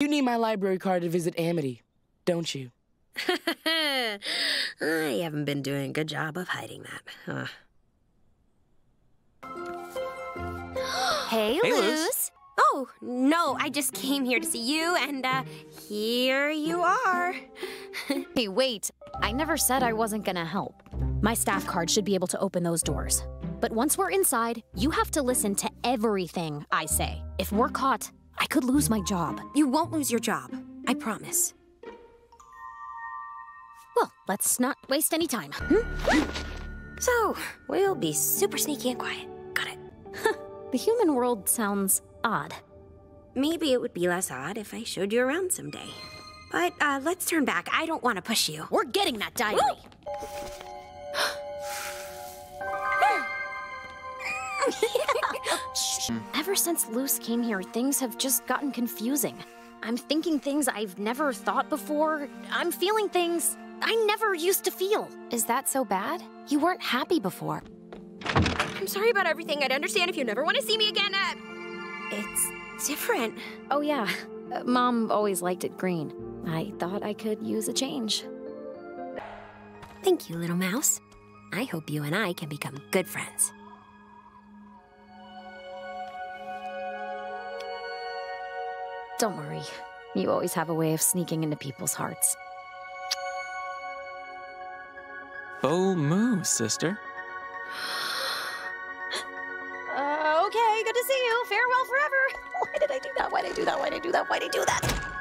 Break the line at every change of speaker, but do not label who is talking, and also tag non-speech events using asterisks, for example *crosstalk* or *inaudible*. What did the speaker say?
You need my library card to visit Amity, don't you? *laughs*
I haven't been doing a good job of hiding that. *gasps*
Hey,
Hey,
Luz.
Luz.
Oh, no, I just came here to see you, and, uh, here you are. *laughs*
Hey, wait. I never said I wasn't gonna help. My staff card should be able to open those doors. But once we're inside, you have to listen to everything I say. If we're caught, I could lose my job.
You won't lose your job. I promise.
Well, let's not waste any time. Hmm?
So, we'll be super sneaky and quiet. Got it. *laughs*
The human world sounds odd.
Maybe it would be less odd if I showed you around someday. But, uh, let's turn back. I don't want to push you.
We're getting that diary. *laughs* *laughs* Ever since Luz came here, things have just gotten confusing. I'm thinking things I've never thought before. I'm feeling things I never used to feel. Is that so bad? You weren't happy before.
I'm sorry about everything. I'd understand if you never want to see me again. Uh, it's different.
Oh, yeah. Uh, Mom always liked it green. I thought I could use a change.
Thank you, little mouse. I hope you and I can become good friends.
Don't worry. You always have a way of sneaking into people's hearts.
Faux move, sister. *gasps*
Uh, okay, good to see you. Farewell forever. *laughs* Why did I do that? Why did I do that? Why did I do that? Why did I do that?